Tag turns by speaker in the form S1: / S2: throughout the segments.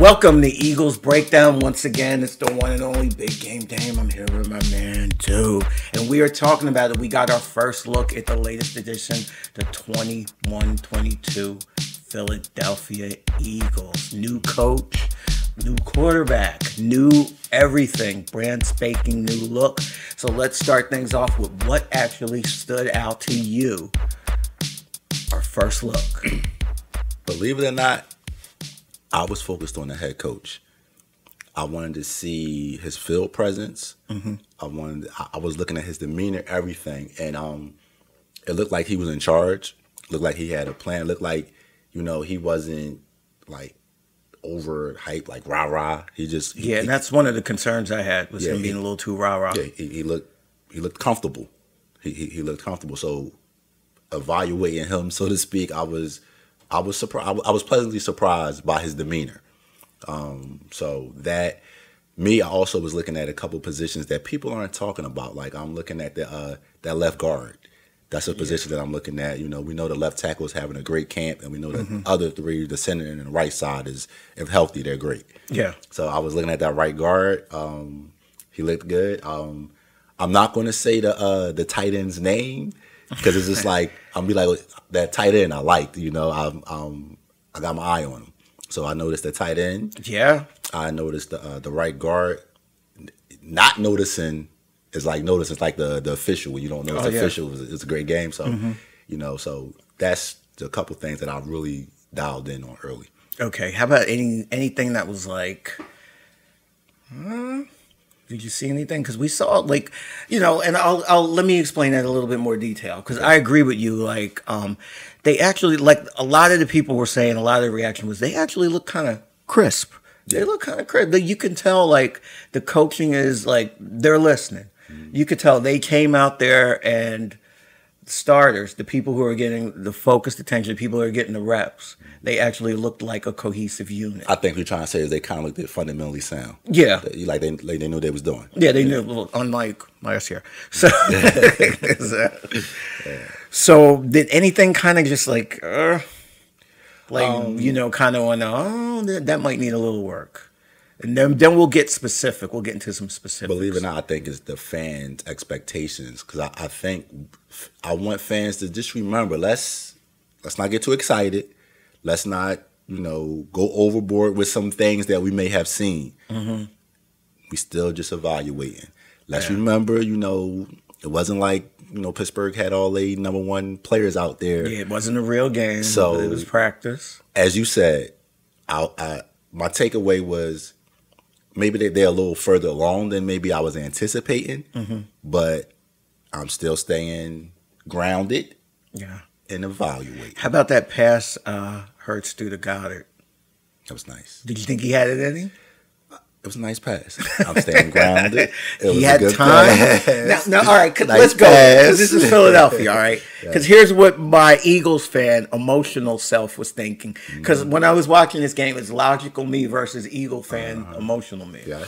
S1: Welcome to Eagles Breakdown. Once again, it's the one and only Big Game Dame. I'm here with my man, Do. And we are talking about it. We got our first look at the latest edition, the 21 22 Philadelphia Eagles. New coach, new quarterback, new everything, brand spanking new look. So let's start things off with what actually stood out to you. Our first look.
S2: Believe it or not, I was focused on the head coach. I wanted to see his field presence. Mm-hmm. I wanted. I was looking at his demeanor, everything, and um, it looked like he was in charge. Looked like he had a plan. Looked like, you know, he wasn't like over hype, like rah rah. He just he,
S1: Yeah, and
S2: he,
S1: that's one of the concerns I had was
S2: Yeah,
S1: him
S2: he-
S1: being a little too rah rah.
S2: yeah, he, he looked he looked comfortable. He, he he looked comfortable. So evaluating him, so to speak, I was I was surprised. I was pleasantly surprised by his demeanor. Um, so that me, I also was looking at a couple positions that people aren't talking about. Like I'm looking at the uh, that left guard. That's a position that I'm looking at. You know, we know the left tackle is having a great camp, and we know the other three, the center and the right side, is if healthy, they're great.
S1: Yeah.
S2: So I was looking at that right guard. Um, he looked good. Um, I'm not going to say the uh, the tight end's name because it's just like I'm be like that tight end I liked. You know, I'm um, I got my eye on him. So I noticed the tight end.
S1: Yeah.
S2: I noticed the uh, the right guard. Not noticing is like noticing it's like the the official when you don't notice
S1: Oh,
S2: the
S1: yeah.
S2: official. It's, it's a great game. So you know, so that's a couple things that I really dialed in on early.
S1: Okay. How about any anything that was like huh? Did you see anything? Because we saw like, you know, and I'll, I'll let me explain that a little bit more detail. Because I agree with you. Like, um, they actually like a lot of the people were saying a lot of the reaction was they actually look kind of crisp. They look kind of crisp. You can tell like the coaching is like they're listening. You could tell they came out there and starters, the people who are getting the focused attention, the people who are getting the reps, they actually looked like a cohesive unit.
S2: I think what you're trying to say is they kind of looked fundamentally sound.
S1: Yeah.
S2: They- like they like they knew they was doing.
S1: Yeah, they knew. Well, unlike last year. So, so did anything kind of just like, uh, like you know, kind of on, oh, that, that might need a little work, and then then we'll get specific. We'll get into some specifics.
S2: Believe it or not, I think it's the fans' expectations because I, I think I want fans to just remember let's let's not get too excited. Let's not you know go overboard with some things that we may have seen. Mm-hmm. We still just evaluating. Let's
S1: Yeah.
S2: remember, you know, it wasn't like you know Pittsburgh had all the number one players out there.
S1: Yeah, it wasn't a real game.
S2: So-
S1: it was practice.
S2: as you said, I, I my takeaway was maybe they, they're a little further along than maybe I was anticipating, but I'm still staying grounded
S1: Yeah.
S2: and evaluate.
S1: How about that pass, uh, Hurts through to Goedert?
S2: That was nice.
S1: Did you think he had it in him?
S2: It was a nice pass. I'm staying grounded. It was
S1: he
S2: a
S1: had
S2: good
S1: time. Now, now, all right,
S2: Nice
S1: let's go. This is. Philadelphia, all right? Because here's what my Eagles fan emotional self was thinking. Mm-hmm. Because when I was watching this game, it's logical me versus Eagle fan uh-huh. emotional me.
S2: Yeah.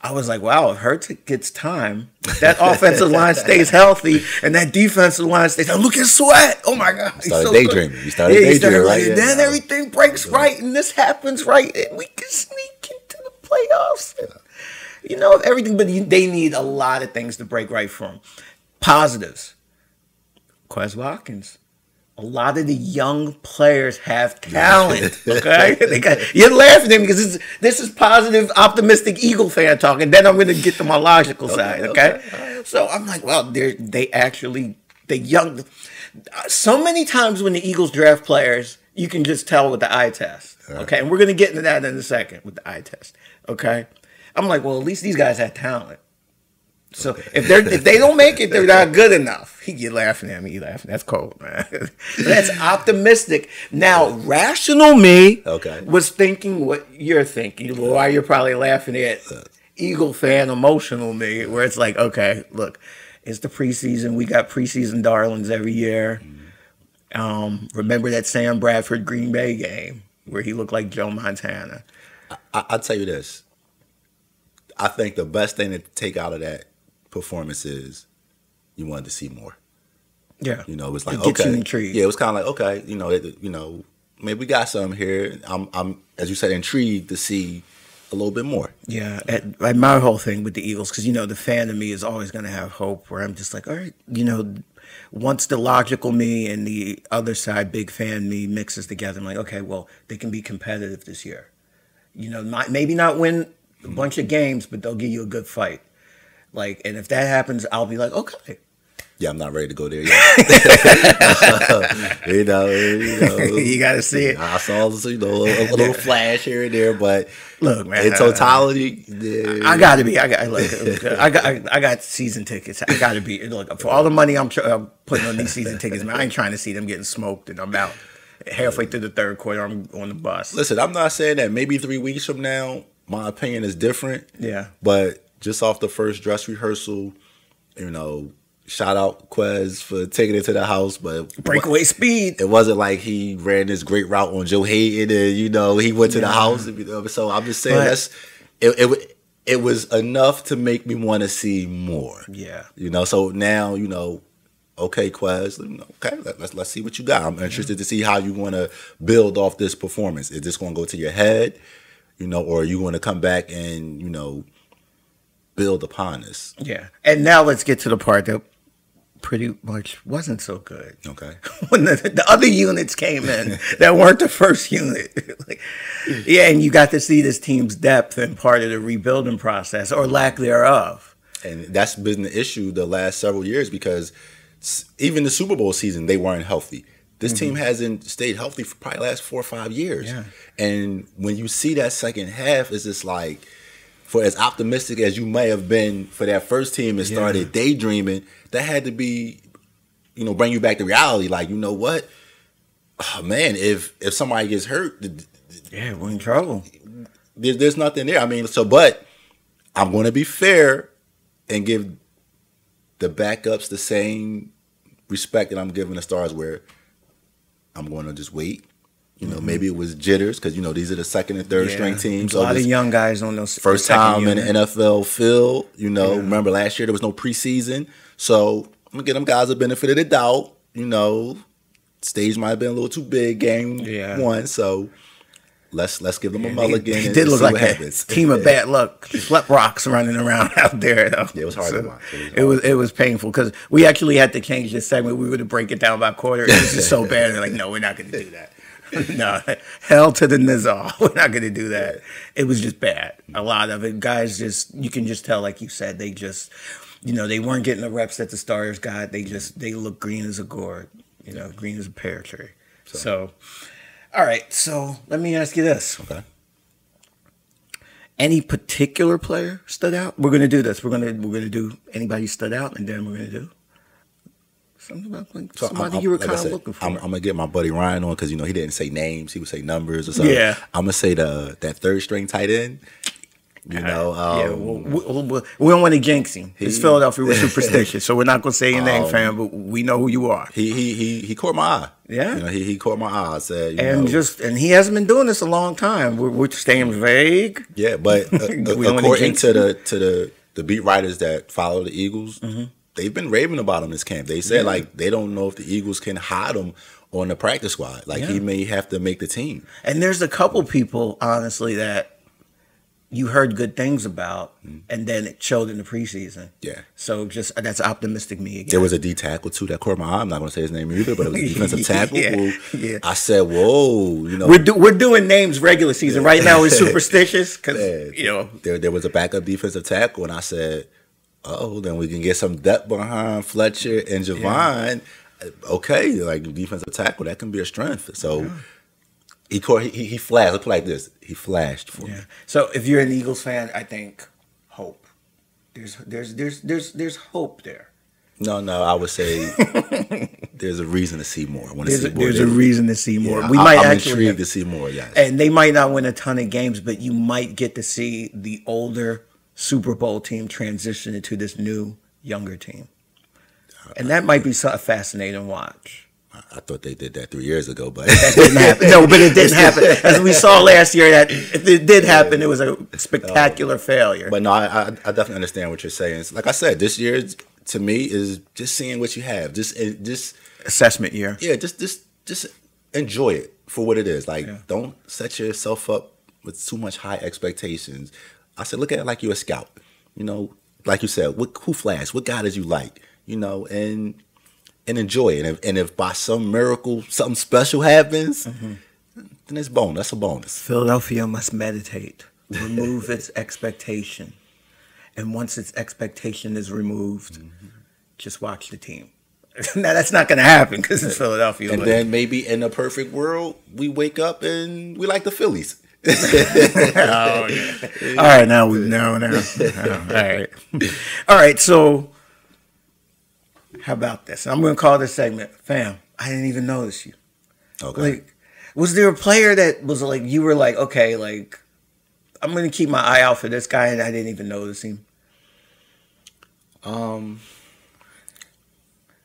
S1: I was like, wow, if Hurts gets time, that offensive line stays healthy, and that defensive line stays. And look at Sweat. Oh my God. he's
S2: started
S1: so
S2: daydreaming.
S1: good.
S2: You started
S1: Yeah,
S2: daydreaming, right?
S1: and
S2: Yeah.
S1: then everything breaks right, and this happens right, and we can sneak playoffs. And, you know, everything, but they need a lot of things to break right them. Positives. Quez Watkins. A lot of the young players have talent. Okay, they got, you're laughing at me because this is, this is positive, optimistic Eagle fan talking. Then I'm going to get to my logical side. Okay, so I'm like, well, they they actually the young. So many times when the Eagles draft players, you can just tell with the eye test. Okay, and we're going to get into that in a second with the eye test. Okay, I'm like, well, at least these guys had talent. So if they're if they don't make it, they're not good enough. He get laughing at me, He laughing. That's cold, man. That's optimistic. Now, rational me
S2: Okay.
S1: was thinking what you're thinking. Why you're probably laughing at Eagle fan emotional me, where it's like, okay, look, it's the preseason. We got preseason darlings every year. Um, remember that Sam Bradford Green Bay game where he looked like Joe Montana.
S2: I, I'll tell you this. I think the best thing to take out of that performance is you wanted to see more.
S1: Yeah,
S2: You know, it was like
S1: It gets you
S2: okay,
S1: intrigued.
S2: yeah, it was kind of like okay, you know, it, you know, maybe we got something here. I'm, I'm, as you said, intrigued to see a little bit more.
S1: Yeah, and my whole thing with the Eagles, because you know the fan of me is always going to have hope. Where I'm just like, all right, you know, once the logical me and the other side, big fan me, mixes together, I'm like, okay, well, they can be competitive this year. You know, not, maybe not win a bunch of games, but they'll give you a good fight. Like, and if that happens, I'll be like, okay,
S2: Yeah, I'm not ready to go there yet. you know, you know,
S1: you got to see it.
S2: I saw you know a, a little flash here and there, but
S1: Look, man,
S2: in totality, yeah,
S1: I got to be. I got. Look, I got. I, I got season tickets. I got to be. Look, for all the money I'm, I'm putting on these season tickets, man, I ain't trying to see them getting smoked, and I'm out halfway through the third quarter. I'm on the bus.
S2: Listen, I'm not saying that maybe three weeks from now, my opinion is different.
S1: Yeah.
S2: But just off the first dress rehearsal, you know, shout out Quez for taking it to the house, but
S1: Breakaway speed.
S2: it wasn't like he ran this great route on Joe Haden and you know he went to the house. So I'm just saying
S1: But-
S2: that's it. It, it was enough to make me want to see more.
S1: Yeah.
S2: You know, so now you know. Okay, Quez. Okay, let, let's let's see what you got. I'm interested to see how you want to build off this performance. Is this going to go to your head, you know, or are you going to come back and you know build upon this?
S1: Yeah. And now let's get to the part that pretty much wasn't so good.
S2: Okay.
S1: when the, the other units came in that weren't the first unit. Like, yeah, and you got to see this team's depth and part of the rebuilding process or lack thereof.
S2: and that's been the issue the last several years because even the Super Bowl season they weren't healthy. This mm-hmm. team hasn't stayed healthy for probably the last four or five years.
S1: Yeah.
S2: And when you see that second half, it's just like, for as optimistic as you may have been for that first team and
S1: Yeah.
S2: started daydreaming, that had to be, you know, bring you back to reality. Like, you know what? Oh, man, if if somebody gets hurt,
S1: Yeah, we're in trouble.
S2: there's, there's nothing there. I mean, so but I'm going to be fair and give the backups the same respect that I'm giving the stars. Where I'm going to just wait. You know, maybe it was jitters because you know these are the second and third
S1: Yeah.
S2: string teams.
S1: A lot of young guys on those
S2: first time in the NFL field. You know,
S1: Yeah.
S2: remember last year there was no preseason, so I'm gonna give them guys a benefit of the doubt. You know, stage might have been a little too big game
S1: Yeah.
S2: one, so let's let's give them a mulligan.
S1: they
S2: and
S1: did look like a team of bad luck. Slept rocks running around out there. Though.
S2: Yeah, it was hard to watch. It was
S1: It was it was painful because we actually had to change this segment. We were to break it down by quarter. It was just so bad. They're like, no, we're not going to do that. no, hell to the nizar. We're not going to do that. It was just bad. A lot of it, guys. Just you can just tell, like you said, they just, you know, they weren't getting the reps that the stars got. They just they look green as a gourd. You know, green as a pear tree. So, all right. So let me ask you this.
S2: Okay.
S1: Any particular player stood out? We're gonna do this. We're gonna we're gonna do anybody stood out, and then we're gonna do something about like
S2: So
S1: somebody
S2: I'm-
S1: you were
S2: like
S1: kind of looking for.
S2: I'm, I'm gonna get my buddy Ryan on because you know he didn't say names; he would say numbers or something.
S1: Yeah.
S2: I'm gonna say the that third string tight end. You know, um,
S1: yeah, we, we, we, don't want to jinx him. It's Philadelphia. We're superstitious, so we're not gonna say your name,
S2: Um,
S1: fam. But we know who you are.
S2: he he he he caught my eye.
S1: Yeah.
S2: you know, he he caught my eye. I said, you
S1: And
S2: know,
S1: just and he hasn't been doing this a long time. We're, we're staying vague.
S2: Yeah, but uh,
S1: We
S2: according to the to the the beat writers that follow the Eagles,
S1: Mm-hmm.
S2: they've been raving about him this camp. They said like they don't know if the Eagles can hide him on the practice squad. Like he may have to make the team.
S1: And there's a couple people, honestly, that you heard good things about,
S2: Mm.
S1: and then it showed in the preseason.
S2: Yeah.
S1: So just that's optimistic me again.
S2: There was a D tackle too that caught my eye. I'm not going to say his name either, but it was a defensive tackle.
S1: Yeah,
S2: who
S1: yeah.
S2: I said, "Whoa!" You know,
S1: We're, do, we're doing names regular season right now. We're superstitious because you know
S2: there there was a backup defensive tackle, and I said, "Oh, then we can get some depth behind Fletcher and Javon." Okay, like defensive tackle, that can be a strength. So he caught, he, he flashed. It like this: he flashed for me.
S1: Yeah. So if you're an Eagles fan, I think hope. There's there's there's there's there's hope there.
S2: No, no, I would say there's a reason to see more. I want to
S1: There's
S2: see
S1: a,
S2: more.
S1: there's a reason to see more.
S2: Yeah,
S1: we
S2: I-
S1: might
S2: I'm
S1: actually
S2: intrigued to see more. Yes,
S1: and they might not win a ton of games, but you might get to see the older Super Bowl team transition into this new younger team. And that might be a fascinating watch.
S2: I thought they did that three years ago, but
S1: That didn't happen. No, but it didn't happen. As we saw last year, that if it did happen, it was a spectacular failure.
S2: But no, I, I, definitely understand what you're saying. It's- Like I said, this year to me is just seeing what you have. Just, just
S1: Assessment year.
S2: yeah, just, just, just enjoy it for what it is. Like,
S1: Yeah.
S2: don't set yourself up with too much high expectations. I said, look at it like you're a scout. You know, like you said, what who flashed? What guy did you like? You know, and and enjoy it. And if, and if by some miracle something special happens, mm-hmm. then it's bonus. That's a bonus.
S1: Philadelphia must meditate, remove its expectation. And once its expectation is removed, mm-hmm. just watch the team. now, that's not going to happen because it's Philadelphia.
S2: And
S1: but-
S2: then maybe in a perfect world, we wake up and we like the Phillies.
S1: oh, yeah. All right, now we now now. All right, all right. So, how about this? I'm going to call this segment "Fam." I didn't even notice you.
S2: Okay.
S1: Like, was there a player that was like you were like, okay, like I'm going to keep my eye out for this guy, and I didn't even notice him.
S2: um,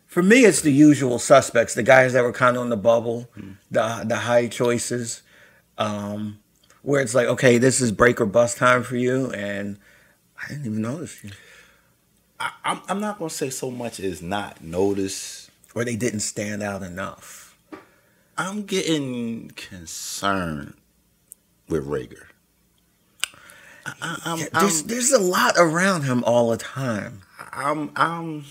S1: For me, it's the usual suspects, the guys that were kind of on the bubble, the the high choices, um, where it's like, okay, this is break or bust time for you, and I didn't even notice you,
S2: I, I'm, I'm not gonna say so much as not notice.
S1: or they didn't stand out enough.
S2: I'm getting concerned with Reagor. I, I'm,
S1: Yeah, there's
S2: I'm,
S1: there's a lot around him all the time.
S2: I'm, I'm,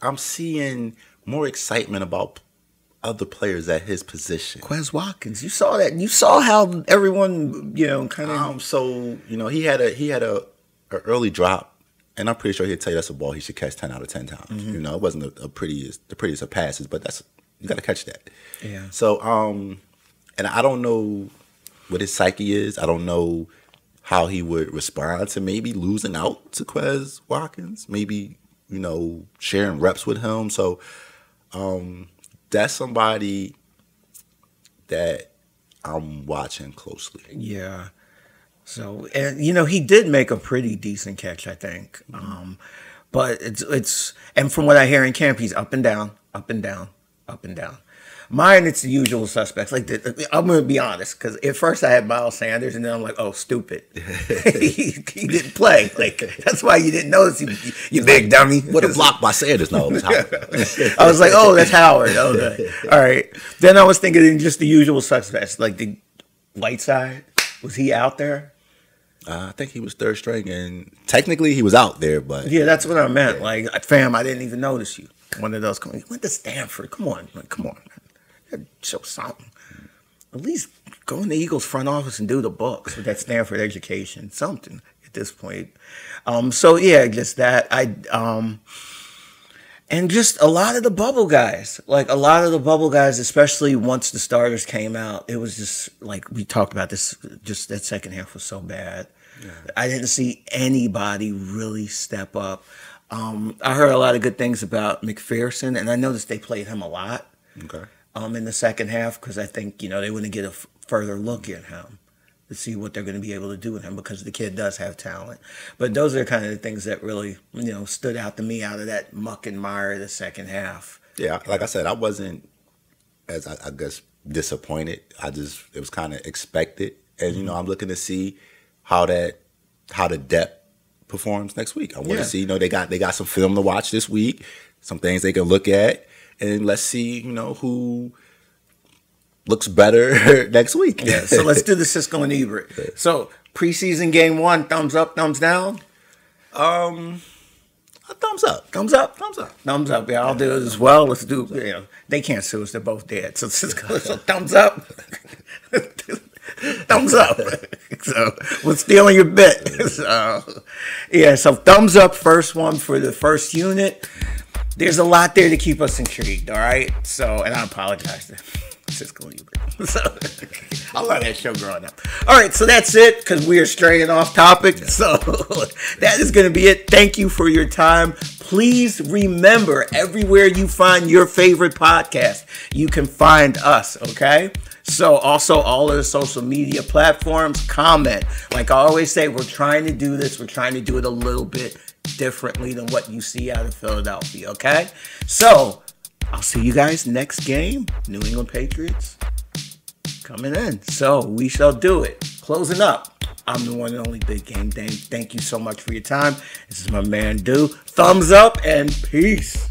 S2: I'm seeing more excitement about other players at his position.
S1: Quez Watkins, you saw that. You saw how everyone, you know, kind of.
S2: Um, so you know he had a he had a, a early drop, and I'm pretty sure he'd tell you that's a ball he should catch ten out of ten times. You know, it wasn't a, a prettiest the prettiest of passes, but that's you got to catch that.
S1: yeah.
S2: So um, and I don't know what his psyche is. I don't know how he would respond to maybe losing out to Quez Watkins. Maybe you know sharing reps with him. So um, that's somebody that I'm watching closely.
S1: Yeah. So and you know he did make a pretty decent catch, I think. Um, but it's it's and from what I hear in camp, he's up and down, up and down, up and down. Mine, it's the usual suspects. Like the, I'm gonna be honest, because at first I had Miles Sanders, and then I'm like, oh, stupid. he, he didn't play. Like that's why you didn't notice him. You big dummy.
S2: What a block by Sanders! No, it was Howard.
S1: I was like, oh, that's Howard. Okay. All right. Then I was thinking just the usual suspects, like the Whiteside. Was he out there?
S2: Uh, I think he was third string, and technically he was out there, but
S1: Yeah, that's what I meant. Like, fam, I didn't even notice you. One of those. Come on, you went to Stanford. Come on, like, come on, man. show something. At least go in the Eagles front office and do the books with that Stanford education. Something at this point. Um, so yeah, just that. I um, and just a lot of the bubble guys, like a lot of the bubble guys, especially once the starters came out, it was just like we talked about this. Just that second half was so bad. I didn't see anybody really step up. Um, I heard a lot of good things about McPherson, and I noticed they played him a lot
S2: okay.
S1: um, in the second half because I think you know they want to get a f- further look at him to see what they're going to be able to do with him because the kid does have talent. But those are kind of the things that really you know stood out to me out of that muck and mire of the second half.
S2: Yeah, like I said, I wasn't as I, I guess disappointed. I just it was kind of expected, and you know I'm looking to see how that how the depth performs next week. I want
S1: Yeah.
S2: to see you know they got they got some film to watch this week, some things they can look at, and let's see you know who looks better next week.
S1: Yeah, so let's do the Siskel and Ebert. So preseason game one, thumbs up, thumbs down,
S2: um a thumbs up.
S1: thumbs up,
S2: Thumbs up.
S1: thumbs up. Yeah, I'll do it as well. Let's do. You know, they can't sue us; they're both dead. So Siskel, so thumbs up, thumbs up. So we're stealing your bit. So yeah, so thumbs up. First one for the first unit. There's a lot there to keep us intrigued. All right. So, and I apologize to Siskel and. So I love that show growing up. All right, so that's it because we are straying off topic. So that is going to be it. Thank you for your time. Please remember everywhere you find your favorite podcast, you can find us. Okay. So also all of the social media platforms, comment. Like I always say, we're trying to do this. We're trying to do it a little bit differently than what you see out of Philadelphia. Okay. So I'll see you guys next game. New England Patriots coming in. So we shall do it. Closing up. I'm the one and only Big Game Dame. Thank you so much for your time. This is my man, Do. Thumbs up and peace.